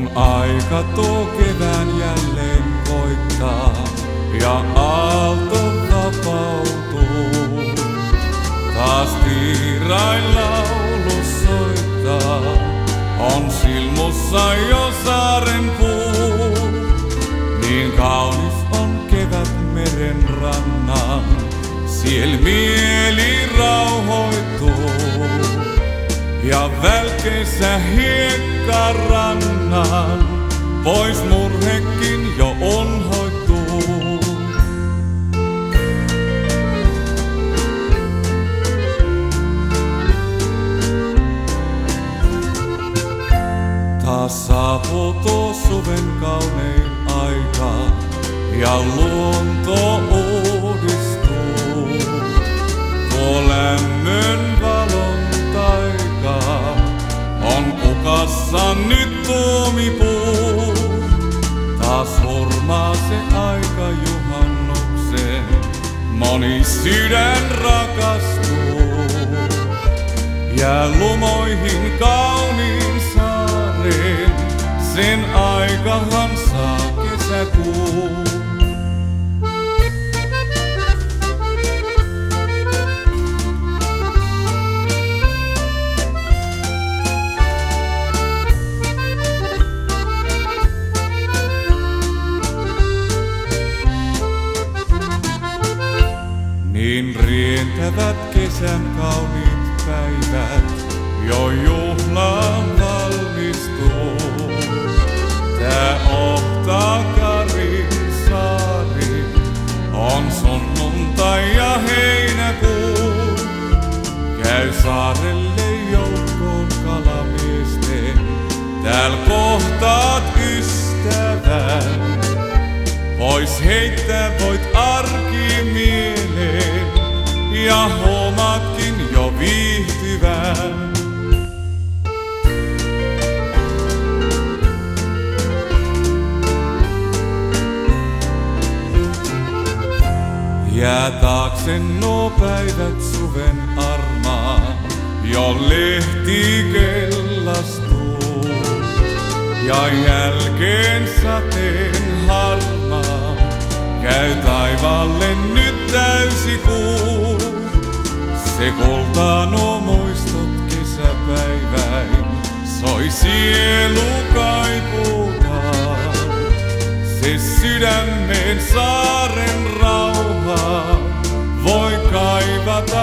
Kun aika tuo kevään jälleen koittaa ja aalto vapautuu, taas tiirain laulu soittaa, on silmussa jo saaren puu. Niin kaunis on kevät meren rannan, siel Ja välkeissä hiekkarannan, pois murhekin jo unhoittuu. Taas saapuu tuo suven kaunein aika ja luonto uudistuu. On kukassa nyt tuomipuu. Taas hurmaa se aika juhannukseen, moni sydän rakastuu. Jää lumoihin kauniin saareen, sen aikahan saa kesäkuu. Niin rientävät kesän kauniit päivät, jo juhlaan valmistuu. Tää ohtaa Karin saari, on sunnuntai ja heinäkuu. Käy saarelle joukkoon kalamiesten, tääl kohtaat ystävän. Pois heittää voit Jää taakse nuo päivät suven armaan, jo lehti kellastuu. Ja jälkeen sateen harmaa, käy taivaalle nyt täysi kuu. Se kultaa nuo muistot kesäpäiväin, soi sielu kaipuutaan. Se sydämen saaren rauha, Jumala voi kaivata